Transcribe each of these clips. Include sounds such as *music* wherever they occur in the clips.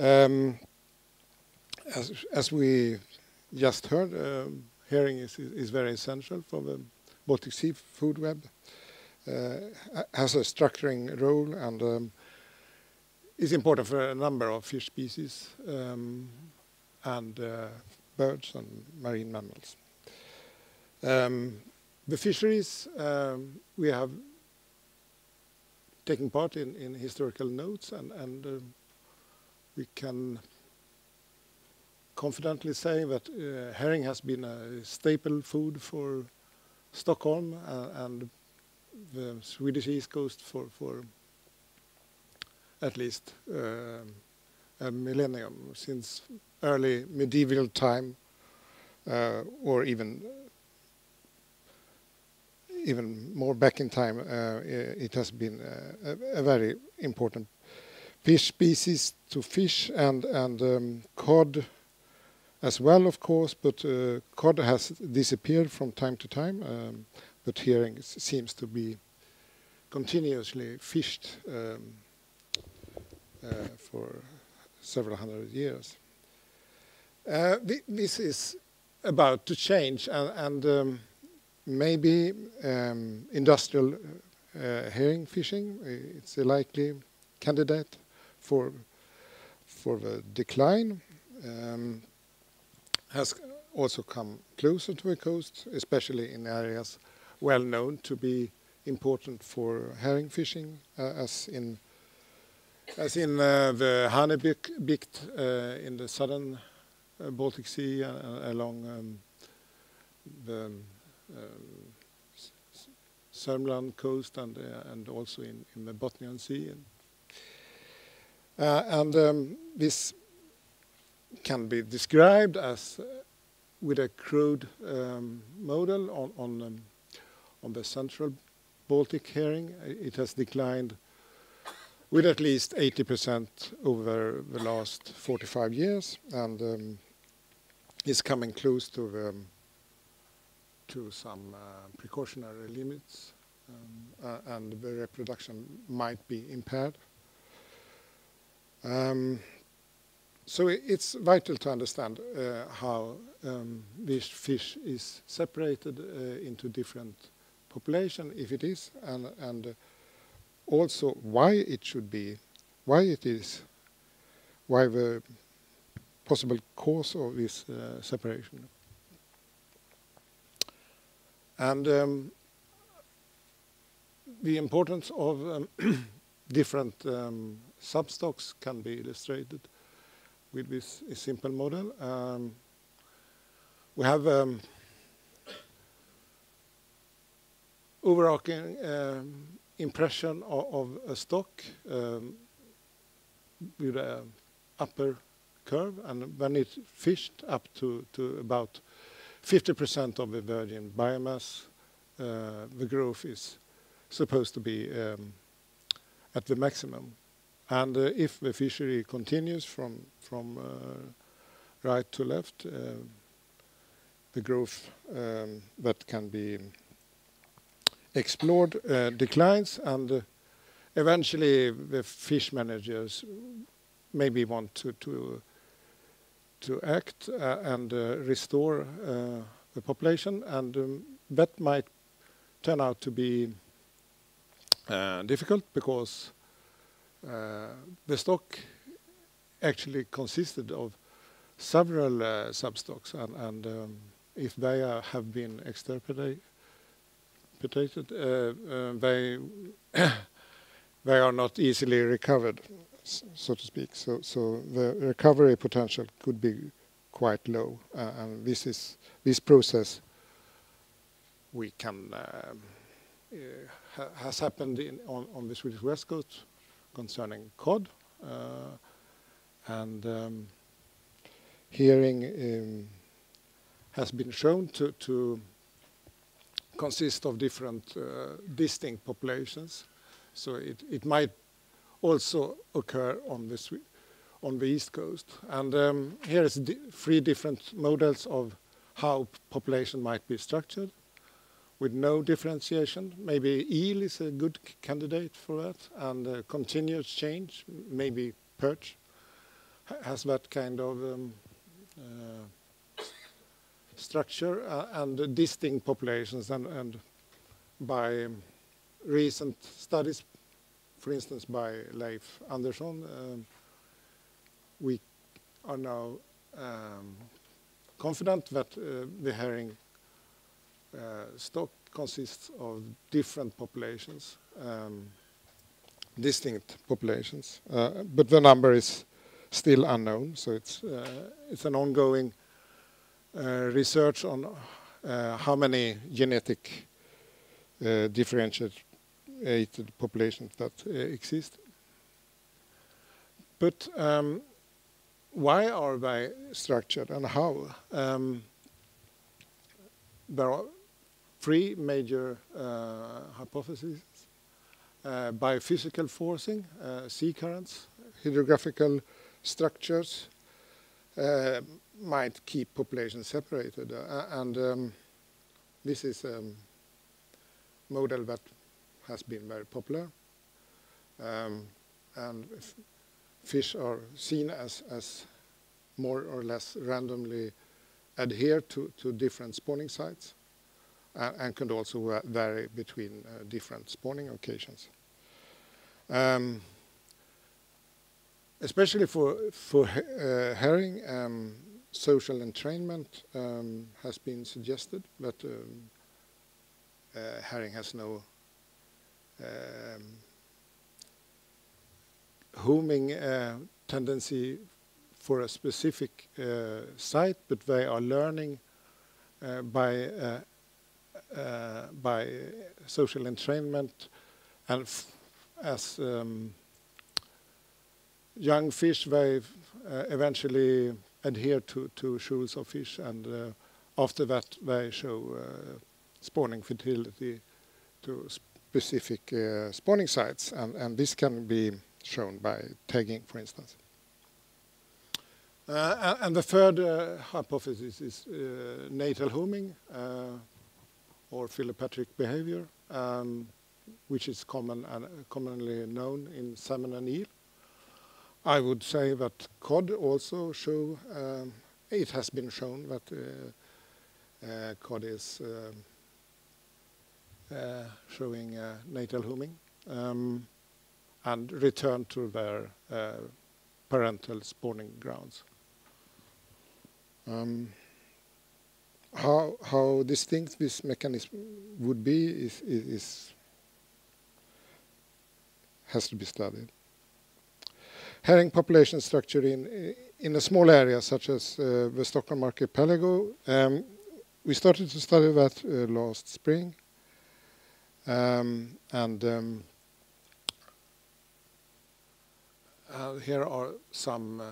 Um, as, as we just heard, um, herring is, is very essential for the Baltic Sea food web. Uh, has a structuring role and um, is important for a number of fish species um, and uh, birds and marine mammals. Um, the fisheries, um, we have taken part in, in historical notes and, and uh, we can confidently say that uh, herring has been a staple food for Stockholm uh, and the Swedish East Coast for, at least uh, a millennium, since early medieval time or even even more back in time, it has been a, a, very important fish species to fish and and um, cod as well, of course. But uh, cod has disappeared from time to time. Um, but herring seems to be continuously fished um, uh, for several hundred years. Uh, th this is about to change, and, and um, maybe um, industrial uh, herring fishing. Uh, it's a likely candidate for the decline. Um, has also come closer to the coast, especially in areas well known to be important for herring fishing, uh, as in as in uh, the Hanö Bight uh, in the southern Baltic Sea along um, the um, Sörmland coast and and also in, in the Bothnian Sea. And, and um, this can be described as with a crude um, model on, on um, on the central Baltic herring. It has declined with at least 80% over the last 45 years and um, is coming close to the, um, to some uh, precautionary limits um, uh, and the reproduction might be impaired. Um, so it's vital to understand uh, how um, this fish is separated uh, into different population, if it is, and, and also why it should be, why it is, why the possible cause of this uh, separation. And um, the importance of um, *clears throat* different um, substocks can be illustrated with this simple model. Um, we have um, overarching um, impression of, of, a stock um, with an upper curve, and when it's fished up to, to about 50% of the virgin biomass, uh, the growth is supposed to be um, at the maximum. And uh, if the fishery continues from, from uh, right to left, uh, the growth um, that can be explored uh, declines and uh, eventually the fish managers maybe want to to to act uh, and restore the population. And um, that might turn out to be difficult because the stock actually consisted of several substocks and, and um, if they have been extirpated uh, uh, they *coughs* they are not easily recovered, so to speak. So, so the recovery potential could be quite low, uh, and this is this process we can um, ha has happened in, on, on the Swedish west coast concerning cod, uh, and um, herring um, has been shown to to consist of different uh, distinct populations. So it, it might also occur on the, on the east coast. And um, here is di three different models of how population might be structured with no differentiation. Maybe eel is a good candidate for that, and uh, continuous change, maybe perch has that kind of um, uh, structure uh, and distinct populations and, and by um, recent studies, for instance by Leif Andersson, um, we are now um, confident that uh, the herring stock consists of different populations, um, distinct populations, uh, but the number is still unknown. So it's uh, it's an ongoing uh, research on uh, how many genetic differentiated populations that exist. But um, why are they structured and how? Um, there are three major uh, hypotheses. Uh, biophysical forcing, uh, sea currents, hydrographical structures might keep populations separated. And um, this is a model that has been very popular. Um, and fish are seen as, as more or less randomly adhere to, to different spawning sites and, can also vary between uh, different spawning occasions. Um, especially for for uh, herring, um, social entrainment um, has been suggested, but um, uh, herring has no um, homing uh, tendency for a specific uh, site, but they are learning uh, by uh, by social entrainment. And as um, young fish, they uh, eventually adhere to, to schools of fish, and uh, after that they show uh, spawning fertility to specific spawning sites, and, and this can be shown by tagging, for instance. Uh, and the third uh, hypothesis is uh, natal homing or philopatric behavior, um, which is common and commonly known in salmon and eel. I would say that cod also show, um, it has been shown that uh, uh, cod is um, uh, showing natal homing um, and return to their parental spawning grounds. Um, how how distinct this mechanism would be is, is, is, has to be studied herring population structure in in a small area such as uh, the Stockholm archipelago. Um, we started to study that uh, last spring, um, and um, uh, here are some uh,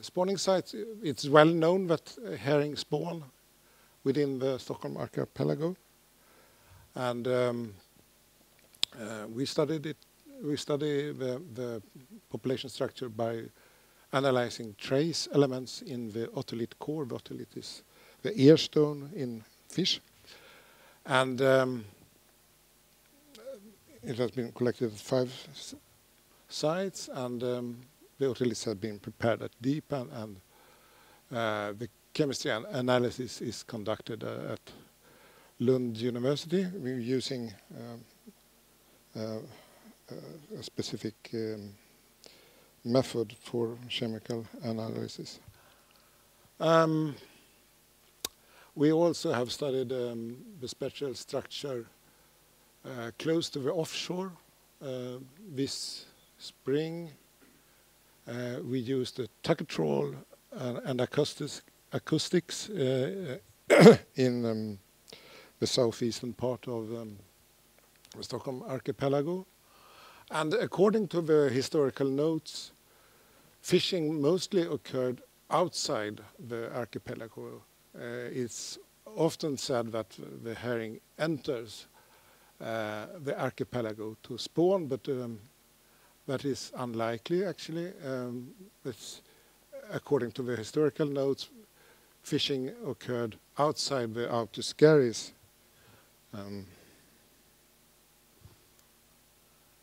spawning sites. It's well known that herring spawn within the Stockholm archipelago, and um, uh, we studied it we study the, the population structure by analyzing trace elements in the otolith core. The otolith is the ear stone in fish. And um, it has been collected at five sites, and um, the otoliths have been prepared at deep, and, uh, the chemistry an analysis is conducted uh, at Lund University. We're using um, uh, a specific um, method for chemical analysis. Um, we also have studied the spectral structure close to the offshore. This spring, we used the Tucker trawl and, and acoustics, acoustics uh, *coughs* in um, the southeastern part of um, the Stockholm archipelago. And according to the historical notes, fishing mostly occurred outside the archipelago. Uh, it's often said that the herring enters uh, the archipelago to spawn, but um, that is unlikely actually. Um, according to the historical notes, fishing occurred outside the outer skerries. Um,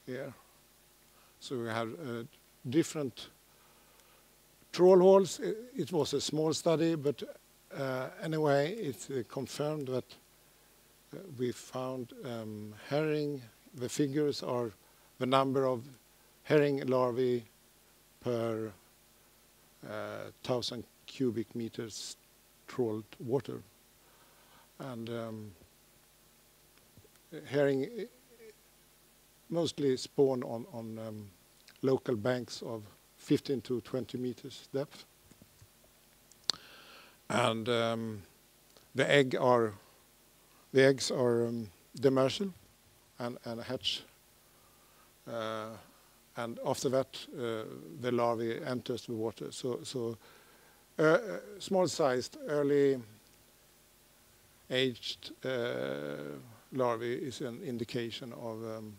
here. So we have uh, different trawl holes, it, it, was a small study, but uh, anyway, it uh, confirmed that uh, we found um, herring, the figures are the number of herring larvae per uh, thousand cubic meters trawled water. And um, herring mostly spawn on, on um, local banks of 15 to 20 meters depth. And um, the egg are the eggs are um, demersal and, and hatch. Uh, and after that, uh, the larvae enters the water. So, so uh, uh small-sized, early aged larvae is an indication of um,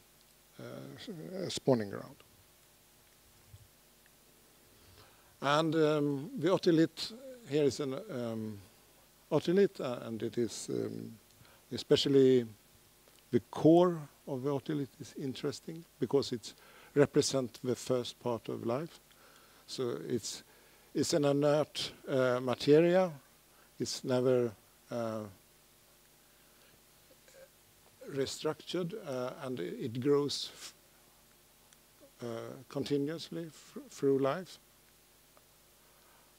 uh, spawning ground. And um, the otolith, here is an um, otolith, uh, and it is um, especially the core of the otolith is interesting because it represents the first part of life. So it's it's an inert uh, materia. It's never uh, restructured, uh, and it grows uh, continuously through life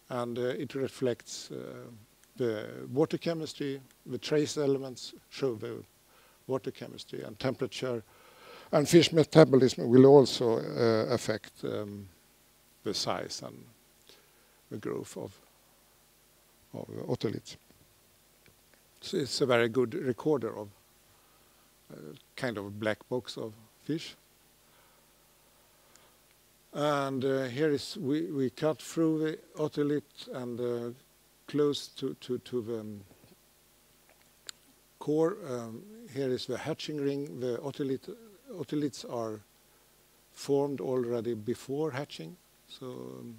and uh, it reflects uh, the water chemistry. The trace elements show the water chemistry and temperature. And fish metabolism will also uh, affect um, the size and the growth of, of otoliths. So it's a very good recorder of kind of a black box of fish. And uh, here is we, we cut through the otolith and uh, close to, to, to the um, core. Um, here is the hatching ring. The otolith, otoliths are formed already before hatching. So, um,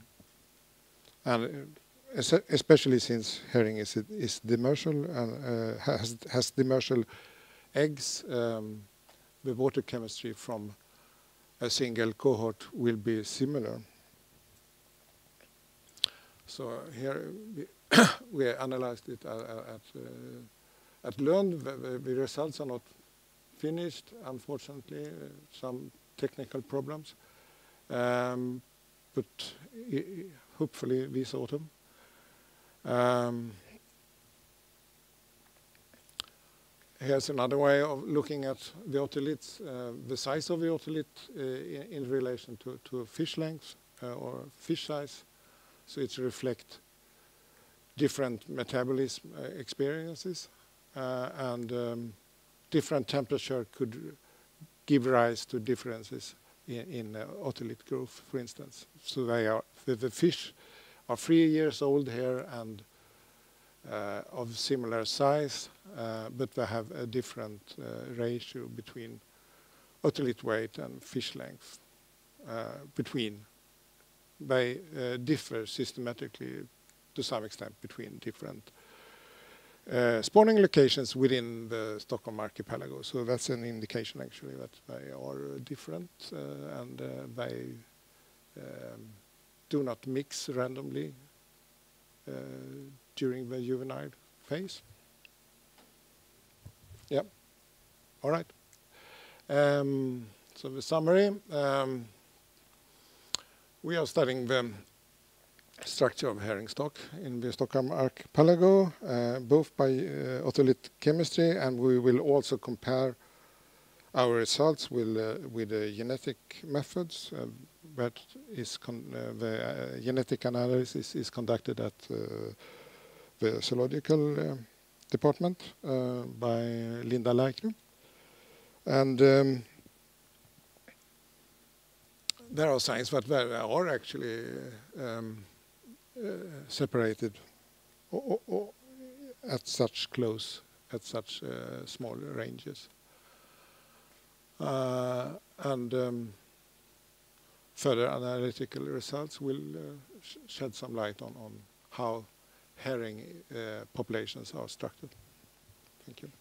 and uh, especially since herring is, is demersal and uh, has, has demersal eggs, um, the water chemistry from a single cohort will be similar. So here we, *coughs* we analyzed it at, at, uh, at Lund. The, the, results are not finished, unfortunately, uh, some technical problems. Um, but hopefully this autumn. Um, Here's another way of looking at the otoliths, uh, the size of the otolith uh, in, in, relation to, to fish length uh, or fish size. So it reflects different metabolism uh, experiences uh, and um, different temperature could give rise to differences in, in uh, otolith growth, for instance. So they are the, the fish are three years old here and uh, of similar size, uh, but they have a different uh, ratio between otolith weight and fish length between they differ systematically to some extent between different uh, spawning locations within the Stockholm archipelago. So that's an indication actually that they are different uh, and uh, they um, do not mix randomly during the juvenile phase. Yeah. All right. Um, so the summary, um, we are studying the structure of herring stock in the Stockholm archipelago, uh, both by uh, otolith chemistry, and we will also compare our results with, uh, with the genetic methods. Uh, that is uh, the uh, genetic analysis is conducted at the zoological uh, department uh, by Linda Laikre. And um, there are signs that there are actually um, uh, or at such close, at such uh, small ranges. Uh, and um, further analytical results will sh shed some light on, on how herring populations are structured. Thank you.